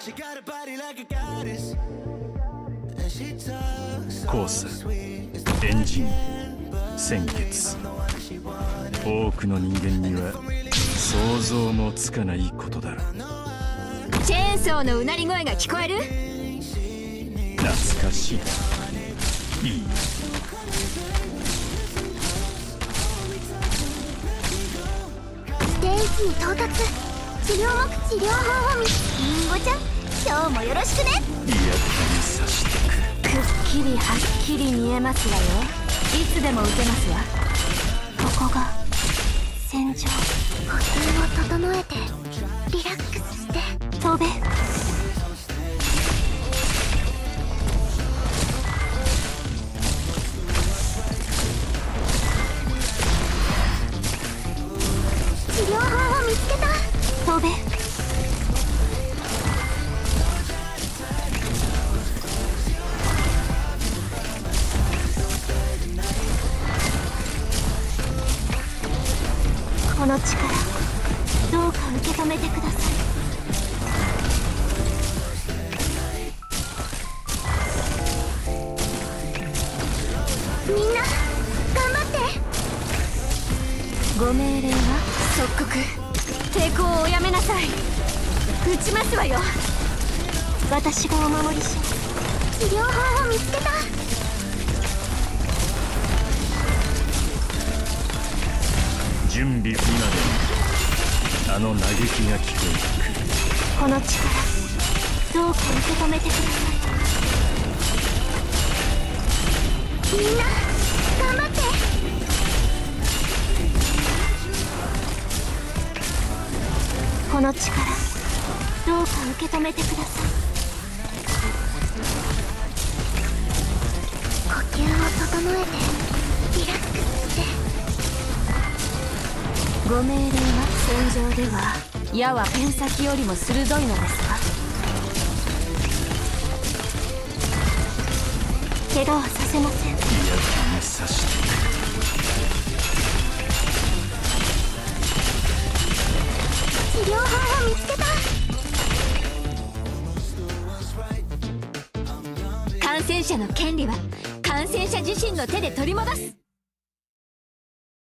コースエンジン先月多くの人間には想像もつかないことだ。チェーンソーのうなり声が聞こえる？懐かしい。いい。ステージに到達。治療目治療法を見リンゴちゃん今日もよろしくね。やったにさしてくくっきりはっきり見えますわよ。いつでも打てますわ。ここが戦場。呼吸を整えてリラックスして。飛べこの力どうか受け止めてください。みんな頑張って。ご命令は即刻。抵抗をやめなさい。撃ちますわよ。私がお守りします治療法を見つけた。準備今であの嘆きが聞こえてくるこの力どうか受け止めてください。みんな頑張ってこの力どうか受け止めてください呼吸を整えて。ご命令は戦場では矢はペン先よりも鋭いのですか怪我はさせません。やったにさして治療法を見つけた感染者の権利は感染者自身の手で取り戻す